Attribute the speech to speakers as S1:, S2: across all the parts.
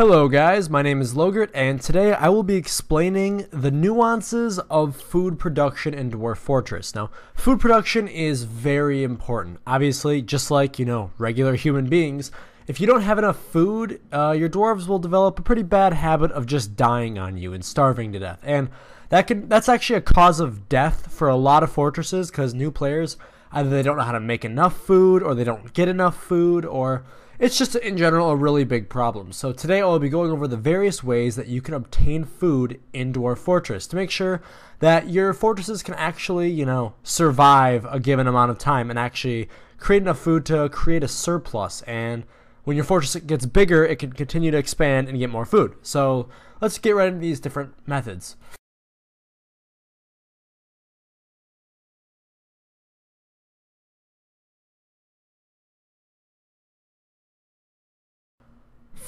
S1: Hello guys, my name is Logurt and today I will be explaining the nuances of food production in Dwarf Fortress. Now, food production is very important. Obviously, just like, you know, regular human beings, if you don't have enough food, uh, your dwarves will develop a pretty bad habit of just dying on you and starving to death. And that can that's actually a cause of death for a lot of fortresses because new players either they don't know how to make enough food or they don't get enough food or it's just in general a really big problem. So today I'll be going over the various ways that you can obtain food in Dwarf Fortress to make sure that your fortresses can actually, you know, survive a given amount of time and actually create enough food to create a surplus and when your fortress gets bigger, it can continue to expand and get more food. So let's get right into these different methods.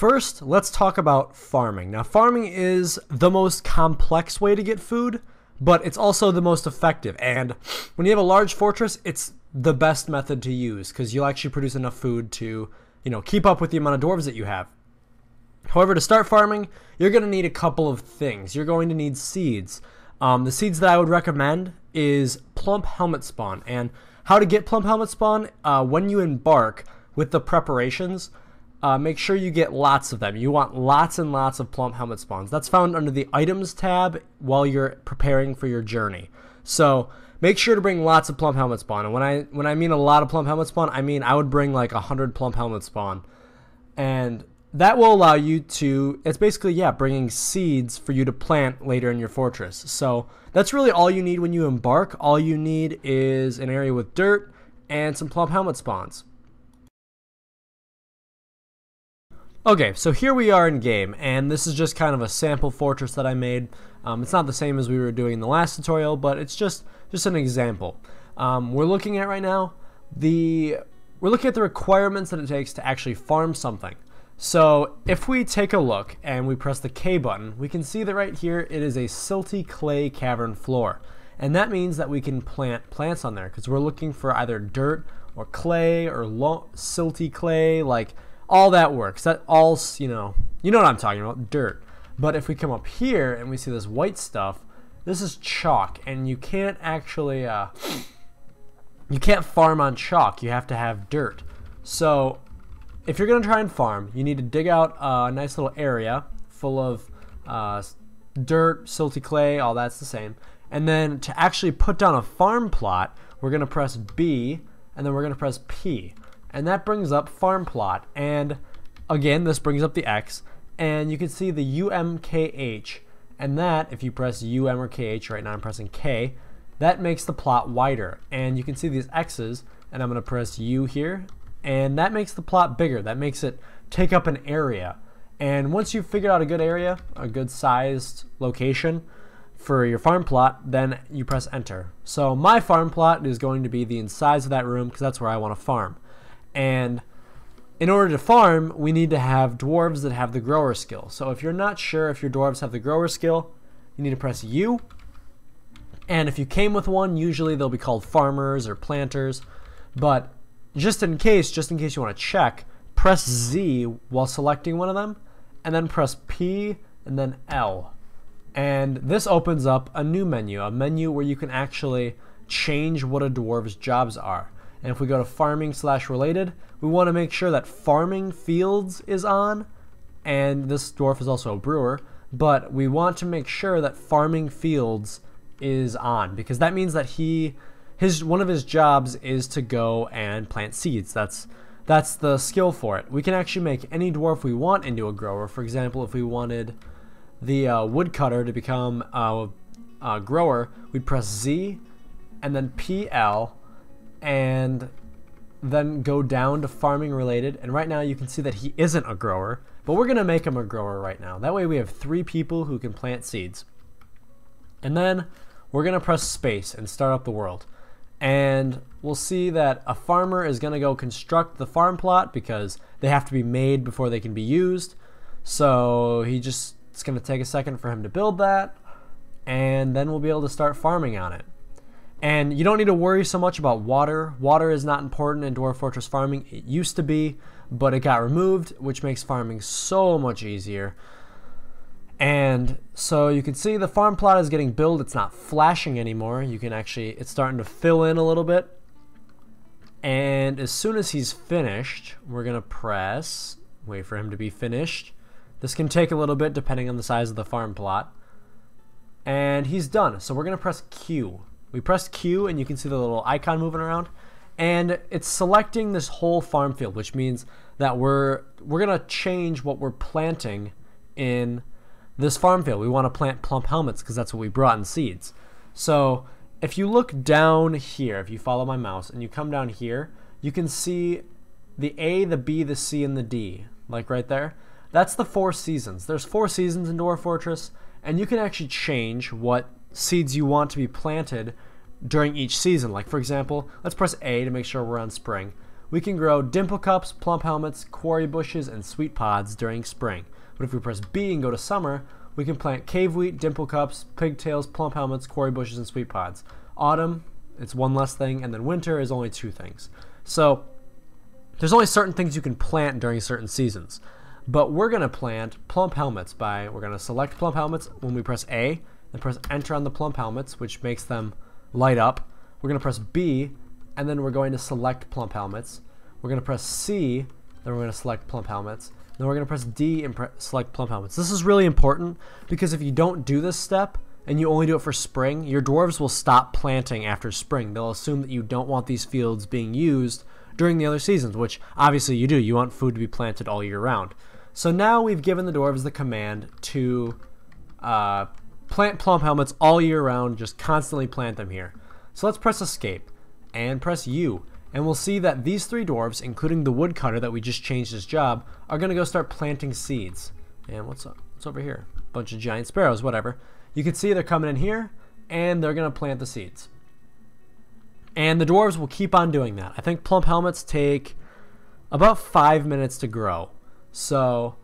S1: First, let's talk about farming. Now, farming is the most complex way to get food, but it's also the most effective. And when you have a large fortress, it's the best method to use because you'll actually produce enough food to, you know, keep up with the amount of dwarves that you have. However, to start farming, you're going to need a couple of things. You're going to need seeds. Um, the seeds that I would recommend is plump helmet spawn. And how to get plump helmet spawn? Uh, when you embark with the preparations, uh, make sure you get lots of them. You want lots and lots of plump helmet spawns. That's found under the items tab while you're preparing for your journey. So make sure to bring lots of plump helmet spawn. And when I when I mean a lot of plump helmet spawn, I mean I would bring like a hundred plump helmet spawn, and that will allow you to. It's basically yeah, bringing seeds for you to plant later in your fortress. So that's really all you need when you embark. All you need is an area with dirt and some plump helmet spawns. Okay, so here we are in game, and this is just kind of a sample fortress that I made. Um, it's not the same as we were doing in the last tutorial, but it's just just an example. Um, we're looking at right now the we're looking at the requirements that it takes to actually farm something. So if we take a look and we press the K button, we can see that right here it is a silty clay cavern floor. And that means that we can plant plants on there because we're looking for either dirt or clay or silty clay like all that works. That all, you know, you know what I'm talking about, dirt. But if we come up here and we see this white stuff, this is chalk, and you can't actually, uh, you can't farm on chalk. You have to have dirt. So if you're going to try and farm, you need to dig out a nice little area full of uh, dirt, silty clay, all that's the same. And then to actually put down a farm plot, we're going to press B, and then we're going to press P and that brings up farm plot. And again, this brings up the X, and you can see the UMKH. And that, if you press UM or KH, right now I'm pressing K, that makes the plot wider. And you can see these X's, and I'm going to press U here, and that makes the plot bigger. That makes it take up an area. And once you've figured out a good area, a good sized location for your farm plot, then you press enter. So my farm plot is going to be the size of that room because that's where I want to farm. And in order to farm, we need to have dwarves that have the grower skill. So if you're not sure if your dwarves have the grower skill, you need to press U. And if you came with one, usually they'll be called farmers or planters. But just in case, just in case you want to check, press Z while selecting one of them, and then press P and then L. And this opens up a new menu, a menu where you can actually change what a dwarf's jobs are. And if we go to farming slash related, we want to make sure that farming fields is on. And this dwarf is also a brewer, but we want to make sure that farming fields is on because that means that he his one of his jobs is to go and plant seeds. That's that's the skill for it. We can actually make any dwarf we want into a grower. For example, if we wanted the uh, woodcutter to become a, a grower, we'd press Z and then PL and then go down to farming related. And right now you can see that he isn't a grower, but we're to make him a grower right now. That way we have three people who can plant seeds. And then we're to press space and start up the world. And we'll see that a farmer is to go construct the farm plot because they have to be made before they can be used. So he just it's to take a second for him to build that and then we'll be able to start farming on it. And you don't need to worry so much about water. Water is not important in Dwarf Fortress farming. It used to be, but it got removed, which makes farming so much easier. And so you can see the farm plot is getting built. It's not flashing anymore. You can actually, it's starting to fill in a little bit. And as soon as he's finished, we're going to press, wait for him to be finished. This can take a little bit depending on the size of the farm plot. And he's done. So we're going to press Q. We press Q and you can see the little icon moving around. And it's selecting this whole farm field, which means that we're we're going to change what we're planting in this farm field. We want to plant plump helmets because that's what we brought in seeds. So if you look down here, if you follow my mouse and you come down here, you can see the A, the B, the C, and the D, like right there. That's the four seasons. There's four seasons in Dwarf Fortress, and you can actually change what seeds you want to be planted during each season. Like for example, let's press A to make sure we're on spring. We can grow dimple cups, plump helmets, quarry bushes, and sweet pods during spring. But if we press B and go to summer, we can plant cave wheat, dimple cups, pigtails, plump helmets, quarry bushes, and sweet pods. Autumn, it's one less thing, and then winter is only two things. So there's only certain things you can plant during certain seasons. But we're going to plant plump helmets by, we're to select plump helmets when we press A, and press enter on the plump helmets, which makes them light up. We're going to press B, and then we're going to select plump helmets. We're going to press C, then we're going to select plump helmets. Then we're going to press D and pre select plump helmets. This is really important because if you don't do this step and you only do it for spring, your dwarves will stop planting after spring. They'll assume that you don't want these fields being used during the other seasons, which obviously you do. You want food to be planted all year round. So now we've given the dwarves the command to uh, plant plump helmets all year round, just constantly plant them here. So let's press escape and press U and we'll see that these three dwarves, including the woodcutter that we just changed his job, are going to go start planting seeds. And what's up? What's over here? Bunch of giant sparrows, whatever. You can see they're coming in here, and they're going to plant the seeds. And the dwarves will keep on doing that. I think plump helmets take about five minutes to grow. So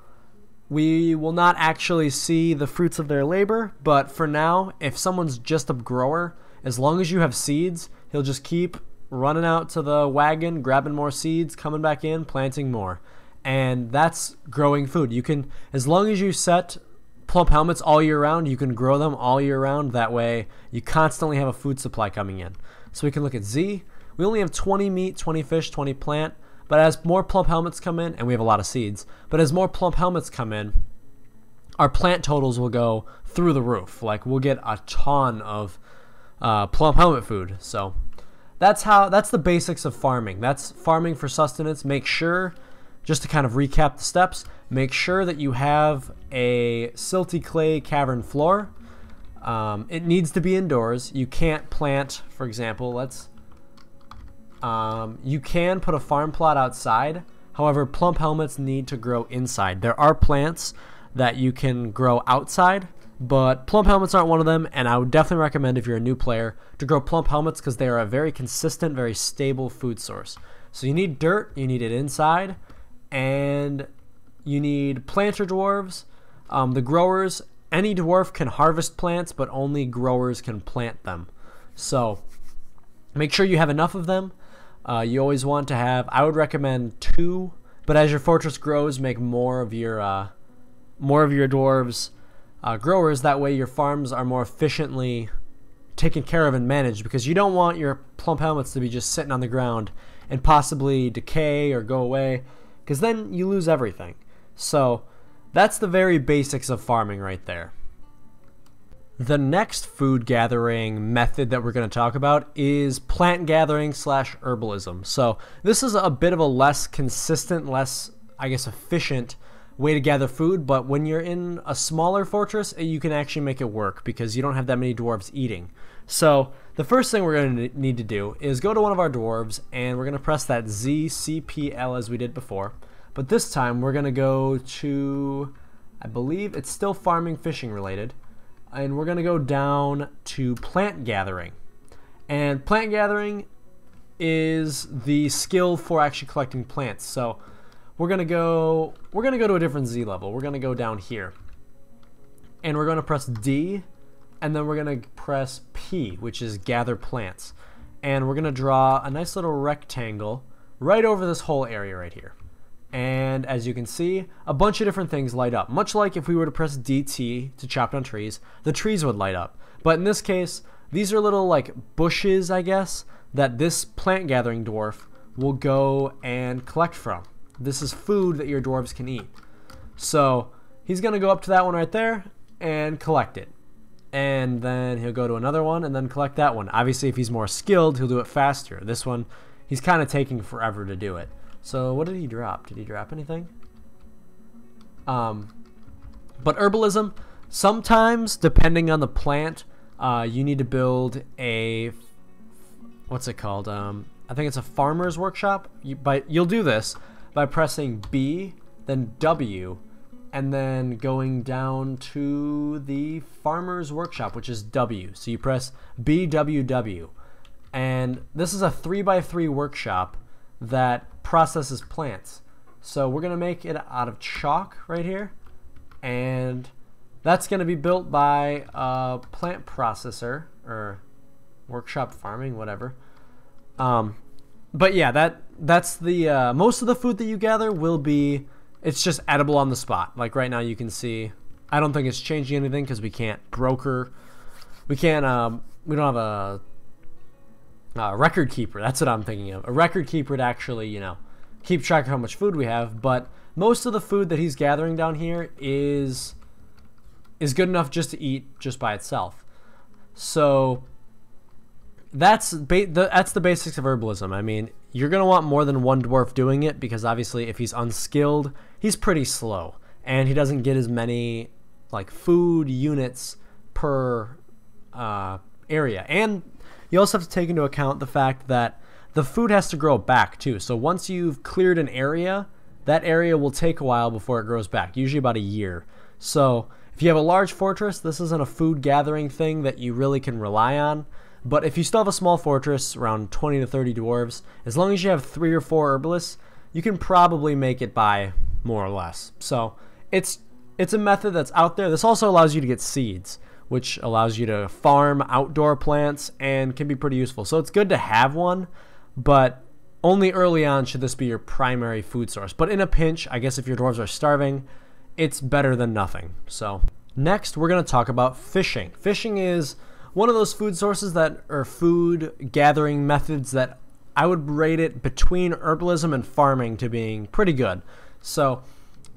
S1: we will not actually see the fruits of their labor, but for now, if someone's just a grower, as long as you have seeds, he'll just keep running out to the wagon, grabbing more seeds, coming back in, planting more. And that's growing food. You can, as long as you set plump helmets all year round, you can grow them all year round. That way, you constantly have a food supply coming in. So we can look at Z. We only have 20 meat, 20 fish, 20 plant. But as more plump helmets come in, and we have a lot of seeds, but as more plump helmets come in, our plant totals will go through the roof. Like we'll get a ton of uh, plump helmet food. So that's how that's the basics of farming. That's farming for sustenance. Make sure just to kind of recap the steps, make sure that you have a silty clay cavern floor. Um, it needs to be indoors. You can't plant, for example, let's um, you can put a farm plot outside. However, plump helmets need to grow inside. There are plants that you can grow outside but plump helmets aren't one of them, and I would definitely recommend if you're a new player to grow plump helmets because they are a very consistent, very stable food source. So you need dirt, you need it inside, and you need planter dwarves. Um, the growers, any dwarf can harvest plants, but only growers can plant them. So make sure you have enough of them. Uh, you always want to have, I would recommend two, but as your fortress grows, make more of your uh, more of your dwarves uh, growers. That way, your farms are more efficiently taken care of and managed because you don't want your plump helmets to be just sitting on the ground and possibly decay or go away because then you lose everything. So, that's the very basics of farming right there. The next food gathering method that we're going to talk about is plant gathering slash herbalism. So, this is a bit of a less consistent, less, I guess, efficient way to gather food, but when you're in a smaller fortress, eh, you can actually make it work because you don't have that many dwarves eating. So the first thing we're going to need to do is go to one of our dwarves and we're going to press that ZCPL as we did before. But this time we're going to go to, I believe it's still farming fishing related, and we're going to go down to plant gathering. And plant gathering is the skill for actually collecting plants. So we're gonna go we're gonna go to a different Z level. We're gonna go down here. And we're gonna press D and then we're gonna press P, which is gather plants. And we're gonna draw a nice little rectangle right over this whole area right here. And as you can see, a bunch of different things light up. Much like if we were to press DT to chop down trees, the trees would light up. But in this case, these are little like bushes, I guess, that this plant gathering dwarf will go and collect from. This is food that your dwarves can eat. So he's going to go up to that one right there and collect it. And then he'll go to another one and then collect that one. Obviously, if he's more skilled, he'll do it faster. This one, he's kind of taking forever to do it. So what did he drop? Did he drop anything? Um, but herbalism, sometimes, depending on the plant, uh, you need to build a what's it called? Um, I think it's a farmer's workshop. You, by, you'll do this by pressing B, then W, and then going down to the farmer's workshop, which is W. So you press BWW. And this is a 3x3 workshop that processes plants. So we're going to make it out of chalk right here. And that's going to be built by a plant processor or workshop farming, whatever. Um, but yeah, that that's the uh, most of the food that you gather will be it's just edible on the spot. Like right now, you can see. I don't think it's changing anything because we can't broker. We can't. Um, we don't have a, a record keeper. That's what I'm thinking of. A record keeper to actually, you know, keep track of how much food we have. But most of the food that he's gathering down here is is good enough just to eat just by itself. So that's ba- the, that's the basics of herbalism. I mean, you're gonna want more than one dwarf doing it because obviously, if he's unskilled, he's pretty slow, and he doesn't get as many like food units per uh, area. And you also have to take into account the fact that the food has to grow back too. So once you've cleared an area, that area will take a while before it grows back, usually about a year. So if you have a large fortress, this isn't a food gathering thing that you really can rely on. But if you still have a small fortress, around 20 to 30 dwarves, as long as you have three or four herbalists, you can probably make it by more or less. So it's it's a method that's out there. This also allows you to get seeds, which allows you to farm outdoor plants and can be pretty useful. So it's good to have one, but only early on should this be your primary food source. But in a pinch, I guess if your dwarves are starving, it's better than nothing. So next, we're going to talk about fishing. Fishing is one of those food sources that are food gathering methods that I would rate it between herbalism and farming to being pretty good. So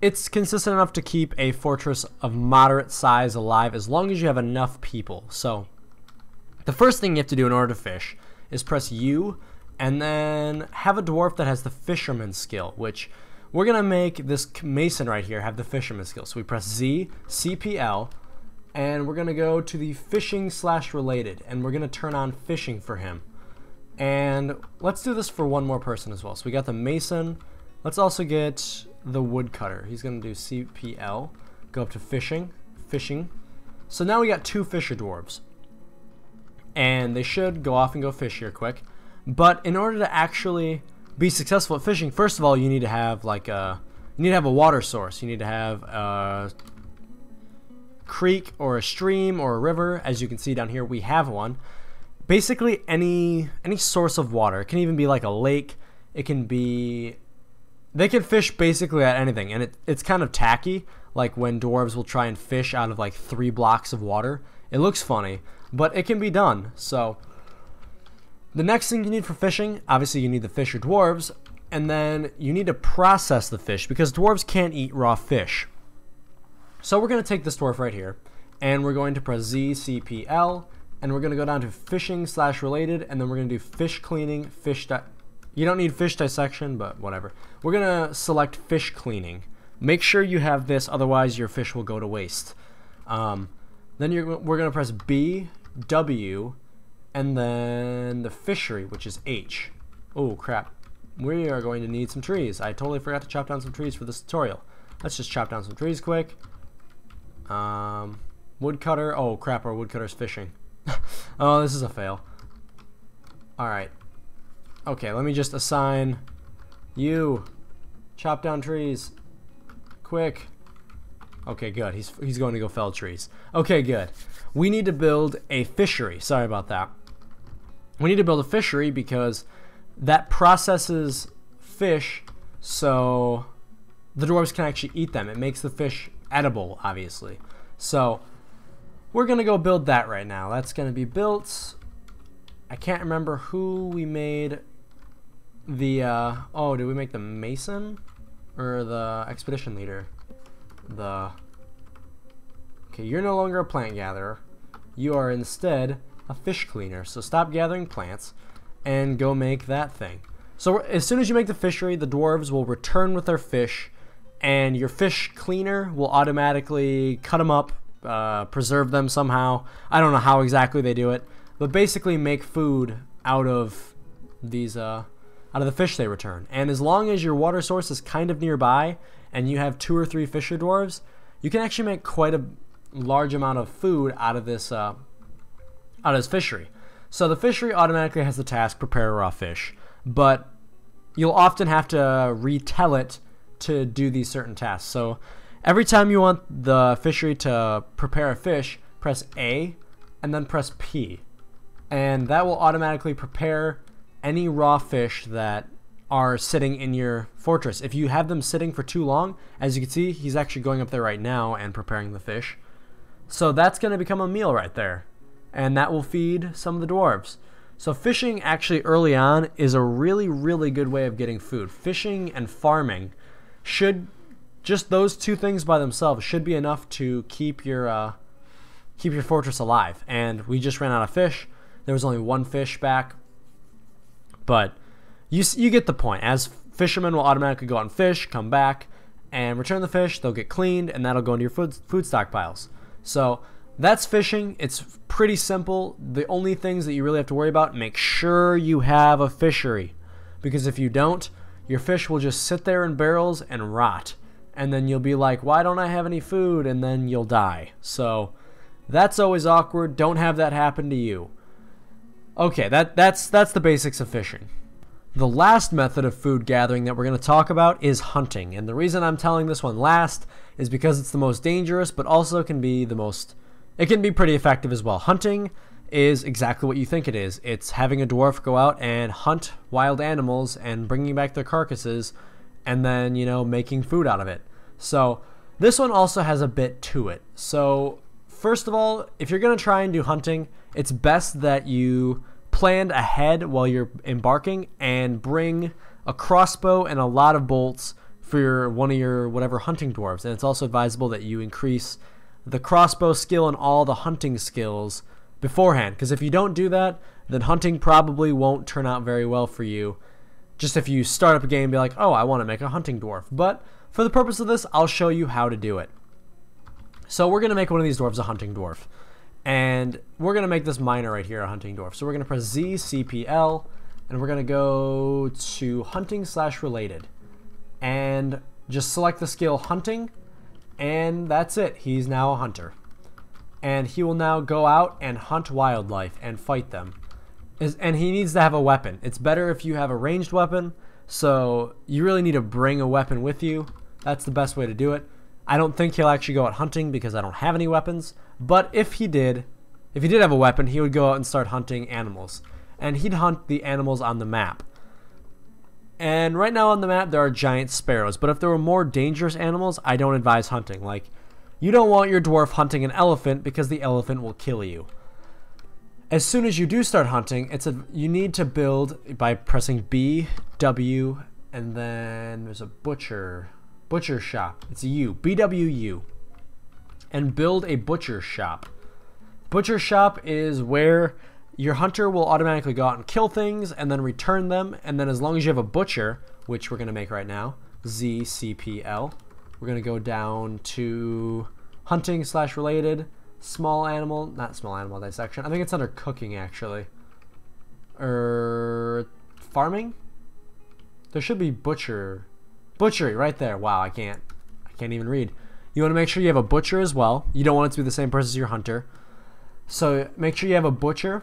S1: it's consistent enough to keep a fortress of moderate size alive as long as you have enough people. So the first thing you have to do in order to fish is press U and then have a dwarf that has the fisherman skill, which we're going to make this mason right here have the fisherman skill. So we press Z, CPL, and we're gonna go to the fishing slash related and we're gonna turn on fishing for him and let's do this for one more person as well so we got the mason let's also get the woodcutter he's gonna do CPL go up to fishing fishing so now we got two fisher dwarves and they should go off and go fish here quick but in order to actually be successful at fishing first of all you need to have like a you need to have a water source you need to have a creek or a stream or a river. As you can see down here, we have one. Basically, any any source of water. It can even be like a lake. It can be. They can fish basically at anything, and it, it's kind of tacky. Like when dwarves will try and fish out of like three blocks of water. It looks funny, but it can be done. So, the next thing you need for fishing, obviously, you need the fish or dwarves, and then you need to process the fish because dwarves can't eat raw fish. So we're going to take this dwarf right here, and we're going to press ZCPL, and we're going to go down to fishing slash related, and then we're going to do fish cleaning, fish You don't need fish dissection, but whatever. We're to select fish cleaning. Make sure you have this, otherwise your fish will go to waste. Um, then we're to press B, W, and then the fishery, which is H. Oh, crap. We are going to need some trees. I totally forgot to chop down some trees for this tutorial. Let's just chop down some trees quick. Um, woodcutter. Oh crap, our woodcutter's fishing. oh, this is a fail. Alright. Okay, let me just assign you. Chop down trees. Quick. Okay, good. He's, he's going to go fell trees. Okay, good. We need to build a fishery. Sorry about that. We need to build a fishery because that processes fish so the dwarves can actually eat them. It makes the fish edible, obviously. So we're gonna go build that right now. That's gonna be built. I can't remember who we made the uh, oh did we make the mason? Or the expedition leader? The okay you're no longer a plant gatherer. You are instead a fish cleaner. So stop gathering plants and go make that thing. So as soon as you make the fishery the dwarves will return with their fish and your fish cleaner will automatically cut them up uh, preserve them somehow. I don't know how exactly they do it but basically make food out of these uh, out of the fish they return. And as long as your water source is kind of nearby and you have two or three fisher dwarves, you can actually make quite a large amount of food out of this uh, out of this fishery. So the fishery automatically has the task prepare raw fish, but you'll often have to retell it to do these certain tasks. So every time you want the fishery to prepare a fish, press A and then press P. And that will automatically prepare any raw fish that are sitting in your fortress. If you have them sitting for too long, as you can see, he's actually going up there right now and preparing the fish. So that's going to become a meal right there. And that will feed some of the dwarves. So fishing actually early on is a really, really good way of getting food. Fishing and farming should, just those two things by themselves should be enough to keep your, uh, keep your fortress alive. And we just ran out of fish. There was only one fish back but you you get the point. As fishermen will automatically go out and fish, come back, and return the fish. They'll get cleaned, and that'll go into your food food stockpiles. So that's fishing. It's pretty simple. The only things that you really have to worry about: make sure you have a fishery, because if you don't, your fish will just sit there in barrels and rot, and then you'll be like, "Why don't I have any food?" And then you'll die. So that's always awkward. Don't have that happen to you. Okay, that, that's, that's the basics of fishing. The last method of food gathering that we're going to talk about is hunting. And the reason I'm telling this one last is because it's the most dangerous, but also can be the most, it can be pretty effective as well. Hunting is exactly what you think it is. It's having a dwarf go out and hunt wild animals and bringing back their carcasses and then, you know, making food out of it. So this one also has a bit to it. So first of all, if you're going to try and do hunting, it's best that you plan ahead while you're embarking and bring a crossbow and a lot of bolts for your, one of your whatever hunting dwarves. And it's also advisable that you increase the crossbow skill and all the hunting skills beforehand. Because if you don't do that, then hunting probably won't turn out very well for you. Just if you start up a game and be like, oh, I want to make a hunting dwarf. But for the purpose of this, I'll show you how to do it. So we're going to make one of these dwarves a hunting dwarf. And we're going to make this miner right here a hunting dwarf. So we're going to press Z, CPL, and we're going to go to hunting slash related. And just select the skill hunting, and that's it. He's now a hunter. And he will now go out and hunt wildlife and fight them. And he needs to have a weapon. It's better if you have a ranged weapon, so you really need to bring a weapon with you. That's the best way to do it. I don't think he'll actually go out hunting because I don't have any weapons. But if he did, if he did have a weapon, he would go out and start hunting animals. And he'd hunt the animals on the map. And right now on the map, there are giant sparrows. But if there were more dangerous animals, I don't advise hunting. Like, you don't want your dwarf hunting an elephant because the elephant will kill you. As soon as you do start hunting, it's a you need to build by pressing B, W, and then there's a butcher Butcher shop. It's a U. BWU. And build a butcher shop. Butcher shop is where your hunter will automatically go out and kill things and then return them. And then as long as you have a butcher, which we're going to make right now, ZCPL, we're going to go down to hunting slash related, small animal, not small animal dissection. I think it's under cooking actually. Or er, farming? There should be butcher Butchery, right there. Wow, I can't, I can't even read. You want to make sure you have a butcher as well. You don't want it to be the same person as your hunter. So make sure you have a butcher,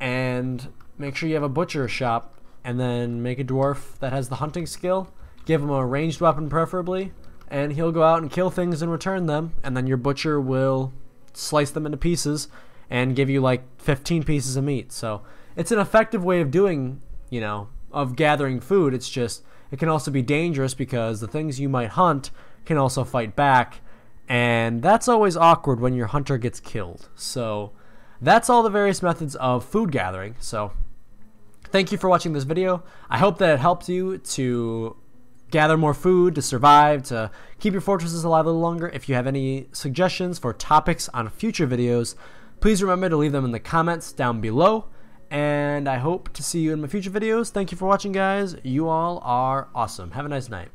S1: and make sure you have a butcher shop, and then make a dwarf that has the hunting skill. Give him a ranged weapon preferably, and he'll go out and kill things and return them, and then your butcher will slice them into pieces and give you like 15 pieces of meat. So it's an effective way of doing, you know, of gathering food. It's just it can also be dangerous because the things you might hunt can also fight back, and that's always awkward when your hunter gets killed. So that's all the various methods of food gathering. So thank you for watching this video. I hope that it helped you to gather more food, to survive, to keep your fortresses alive a little longer. If you have any suggestions for topics on future videos, please remember to leave them in the comments down below. And I hope to see you in my future videos. Thank you for watching, guys. You all are awesome. Have a nice night.